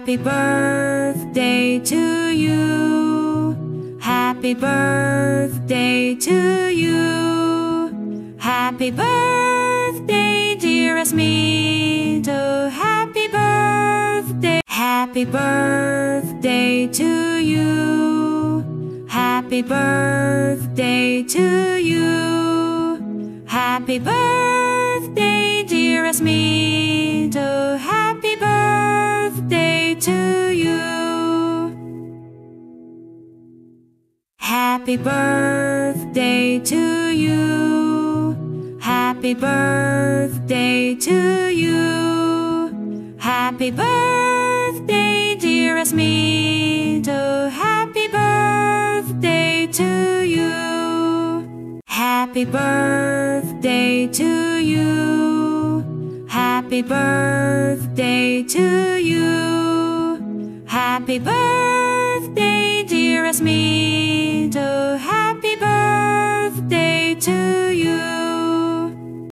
Happy birthday to you. Happy birthday to you. Happy birthday, dear Asmita. Happy birthday. Happy birthday to you. Happy birthday to you. Happy birthday, dear Asmita. Happy birthday to you. Happy birthday to you. Happy birthday to you. Happy birthday, dear Asmita. Happy birthday to you. Happy birthday to you. Happy birthday to you. Happy birthday, dear Asmita. Happy